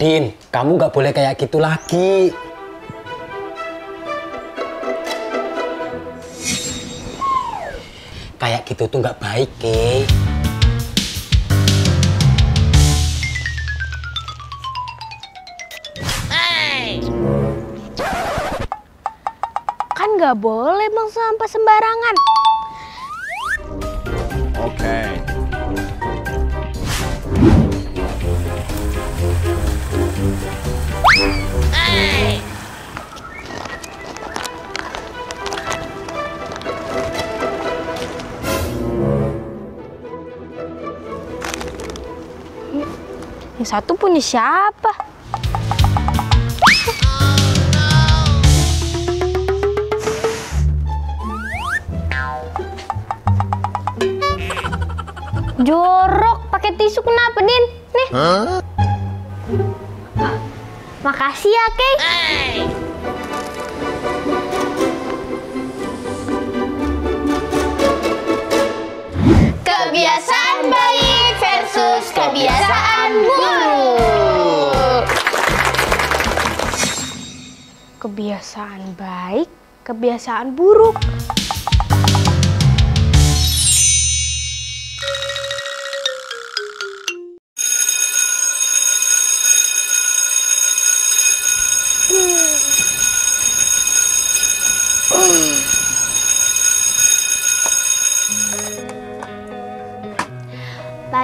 Din, kamu nggak boleh kayak gitu lagi. Kayak gitu tuh nggak baik, Kay. Kan nggak boleh bang sampah sembarangan. Okay. Yang satu punya siapa? Jorok, pakai tisu kenapa, Din? Nih. Makasih ya, Kay. Kebiasaan baik versus kebiasaan buruk. Kebiasaan baik, kebiasaan buruk.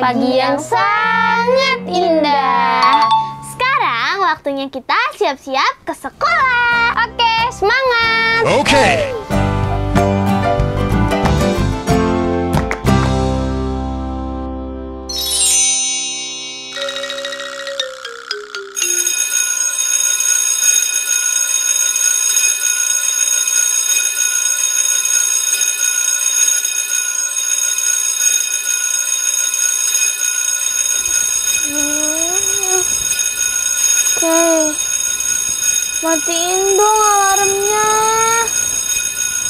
Pagi yang sangat indah. Sekarang waktunya kita siap-siap ke sekolah. Oke, semangat. Okay. Matiin dong alarmnya.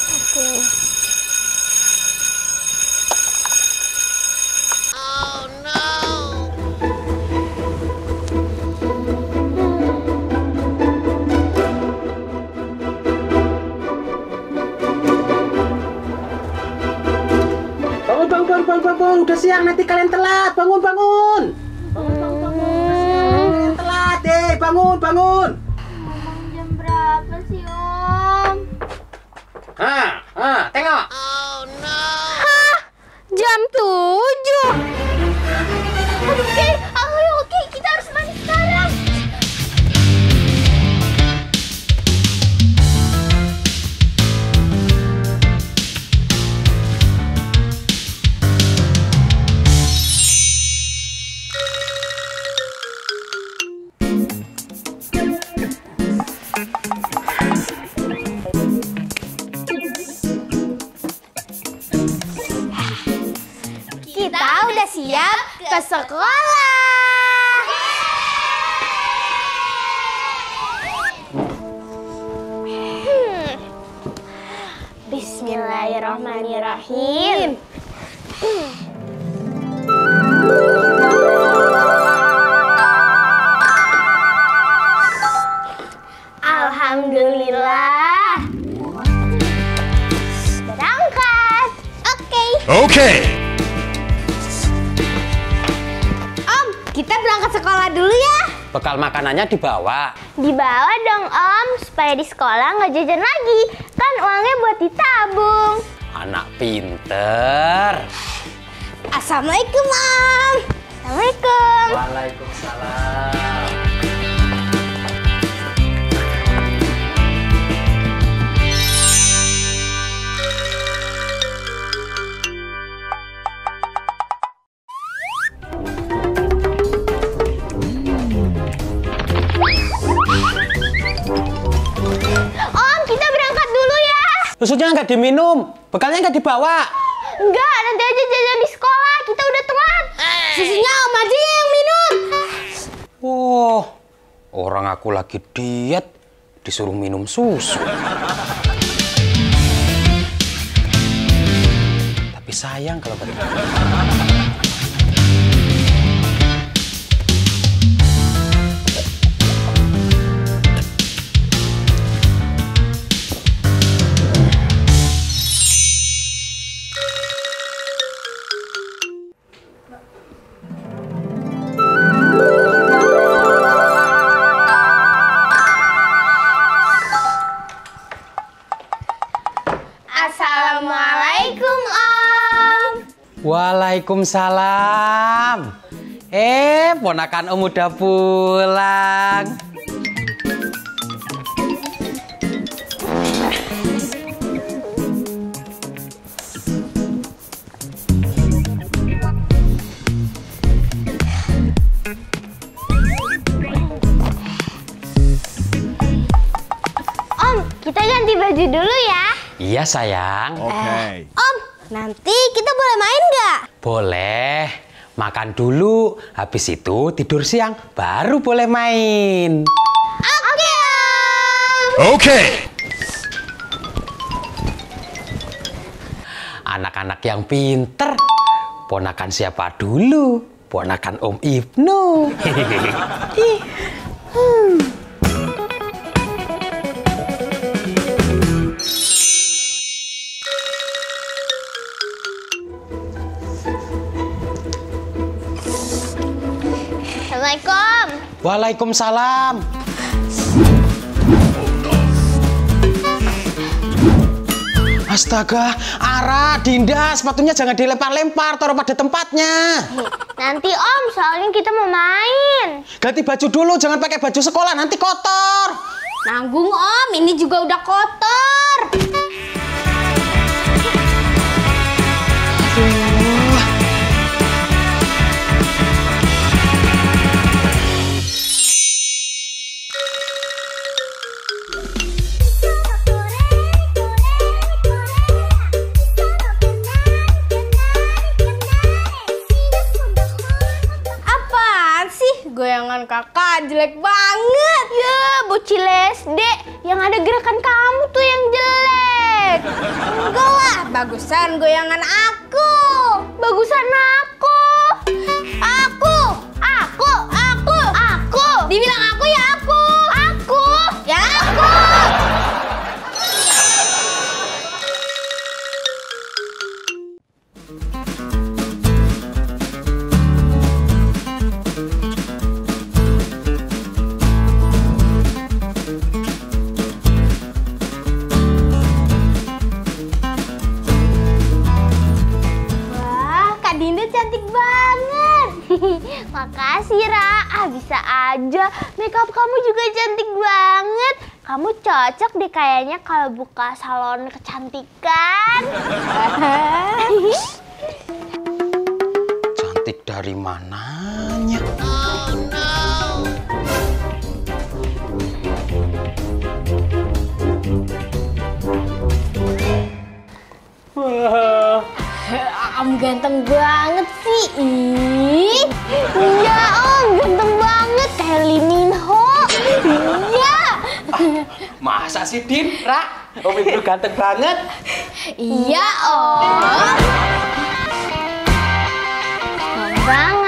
Oke. Bangun, bangun, bangun, bangun, bangun. Udah siang, nanti kalian telat. Bangun, bangun. Bangun, bangun, bangun. Udah siang, kalian telat deh. Bangun, bangun. Sih, Om? Hah, hah, tengok. Jam 7. Oke, siap ke sekolah. Hmm. Bismillahirrahmanirrahim. Alhamdulillah. Berangkat. Oke. Okay. Om, sekolah dulu ya. Bekal makanannya dibawa. Dibawa dong Om, supaya di sekolah nggak jajan lagi. Kan uangnya buat ditabung. Anak pinter. Assalamualaikum Om. Assalamualaikum. Waalaikumsalam. Om, kita berangkat dulu ya. Susunya nggak diminum, bekalnya nggak dibawa. Enggak, nanti aja jajan di sekolah. Kita udah telat. Susunya Om aja yang minum. Wah, orang aku lagi diet, disuruh minum susu. Tapi sayang kalau begitu. Waalaikumsalam. Eh, ponakan Om udah pulang. Om, kita ganti baju dulu ya. Iya sayang, Okay. Om, nanti kita boleh main nggak? boleh. Makan dulu, habis itu tidur siang, baru boleh main. Oke, Om. Okay. Anak-anak yang pinter, ponakan siapa dulu? Ponakan Om Ibnu. Assalamualaikum. Waalaikumsalam. Astaga, Ara, Dinda, sepatunya jangan dilempar-lempar, taruh pada tempatnya. Nanti Om, soalnya kita mau main. Ganti baju dulu, jangan pakai baju sekolah, nanti kotor. Nanggung Om, ini juga udah kotor. Goyangan kakak jelek banget. Ya, bocil SD. Yang ada gerakan kamu tuh yang jelek. Enggak lah, bagusan goyangan aku. Bagusan aku. Aku. Ah, bisa aja. Makeup kamu juga cantik banget. Kamu cocok deh kayaknya kalau buka salon kecantikan. Cantik dari mananya? Om ganteng banget sih. Ih. Iya, Om, ganteng banget kayak Lee Min Ho. Iya. Masa sih, Din? Ra, Om Ibnu ganteng banget. Iya, Om. Om banget.